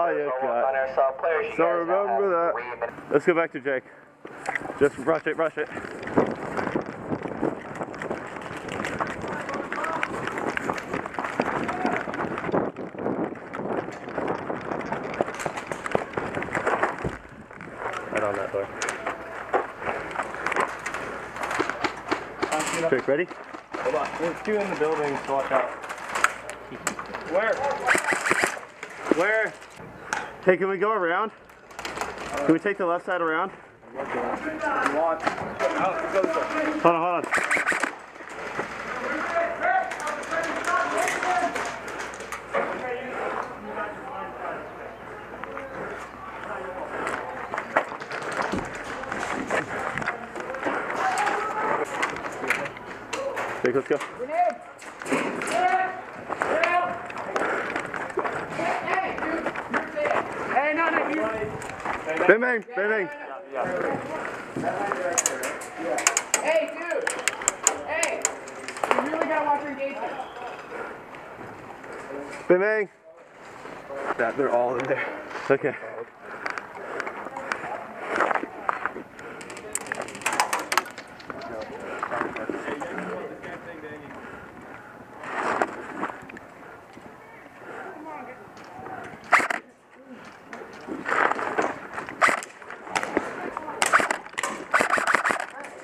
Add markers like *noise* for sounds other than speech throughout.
Oh, yeah, God. Players, So remember that. Let's go back to Jake. Just rush it, rush it. Right on that door. Jake, ready? Hold on. There's two in the building, so watch out. Where? Where? Hey, can we go around? Can we take the left side around? Hold on, hold on. Jake, let's go. Hey, no, no, you. Bang, bang, bang, bang. Hey, dude. Hey. You really gotta watch your engagement. Bang, bang. That they're all in there. Okay.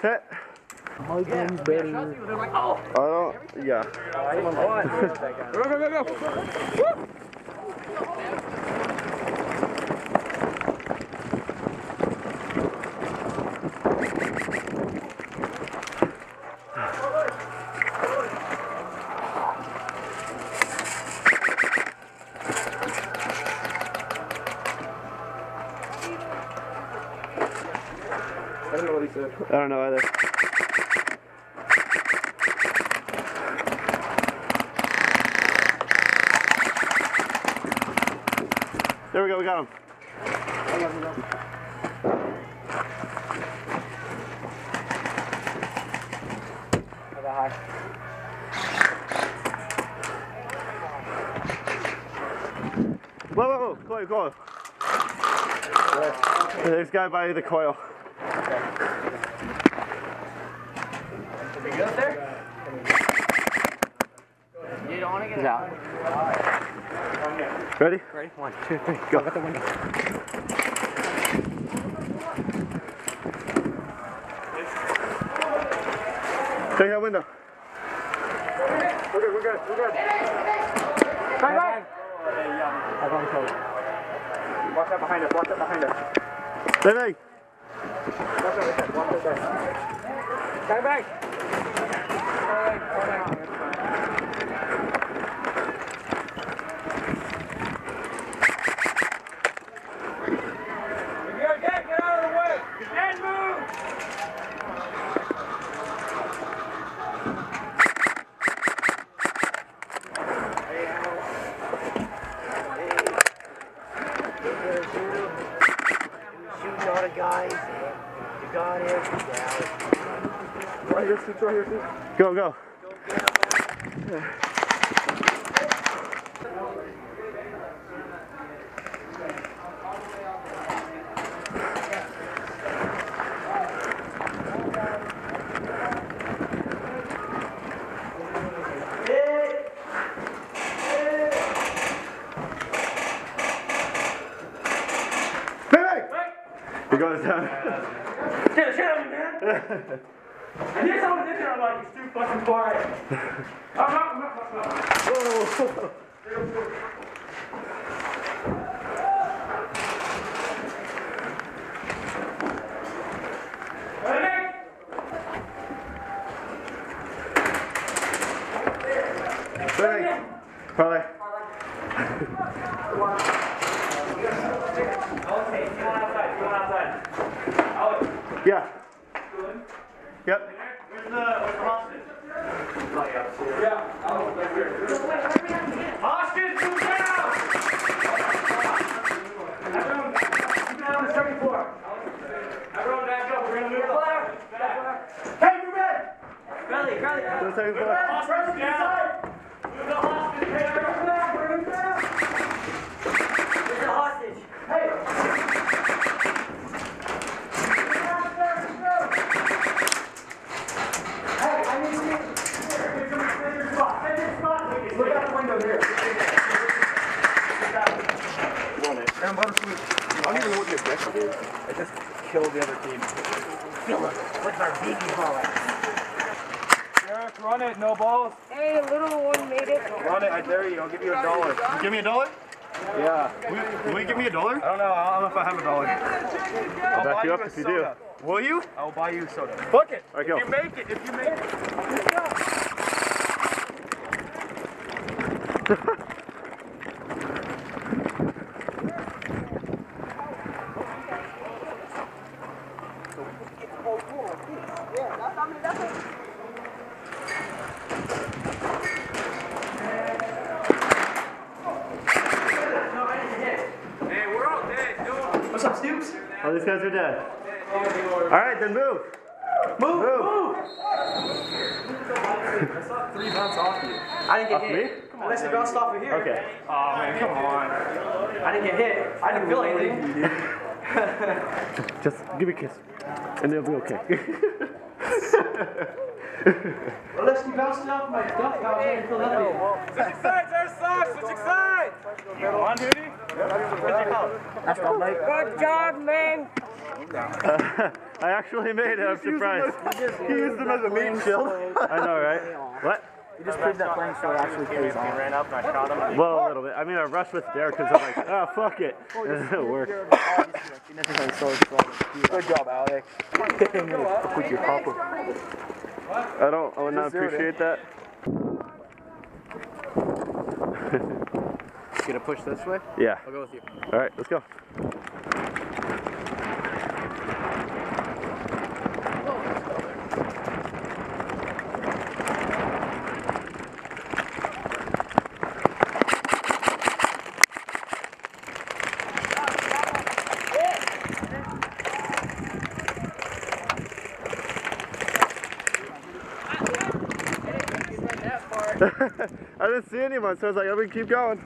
Hit. I don't, yeah. *laughs* Go, go, go, go. I don't know what he said. I don't know either. There we go, we got him. Whoa, whoa, whoa, coil, coil. There's a guy by the coil. He's out. Ready? Ready? One, two, three. Go. Look at the window. Take that window. We're good, we're good, we're good. Bang, bang. Everyone close. Watch out behind us, watch out behind us. Bang, bang. 没事没事往后站站稳 got it. Right here, Steve, right here, Steve. Go, go. He goes down. Get the shit out of me, man. I hear someone in there, I'm like, it's too fucking quiet. I'm not, I'm not, I'm. Bang, Bang. Probably. Okay, you want outside, you want outside. Alex, Yeah. Yep. Hostage? Yeah, the second floor everyone back, we're gonna move down! There's a hostage actually did. I just killed the other team. Philip, what's our baby ball at? Derek, run it, no balls. Hey, little one made it. Run it, I dare you. I'll give you a dollar. Give me a dollar? Yeah. Will, will you give me a dollar? I don't know. I don't know if I have a dollar. I'll back buy you you up a if you soda. Will you? I'll buy you a soda. Book it. All right, if go. you make it, if you make it. *laughs* *laughs* Hey, we're all dead, dude. What's up, Stoops? Oh, these guys are dead. All right, then move. Move, Move. move. I saw three bounce off you. I didn't get Off hit. me? Unless it bounced off of here. Okay. Oh man, come on. I didn't get hit. I didn't feel anything. *laughs* Just give me a kiss, and it'll be okay. *laughs* Unless you bounced off my duck house here in Philadelphia. Switching sides, there's socks, switching sides. You on duty? What'd call? That's all, Good job, man. *laughs* I actually made it. I'm surprised. He used them as a meat shield. I know, right? What? You just proved that playing sword actually pays off. ran up and I shot him. Well, a little bit. I mean, I rushed with Derek because I'm like, oh, fuck it. *laughs* And *laughs* it worked. *laughs* Good job, Alex. Fuck With your papa. I don't, I would not appreciate that. Gonna push this way? Yeah. I'll go with you. All right, let's go. *laughs* I didn't see anyone, so I was like, I'm gonna keep going.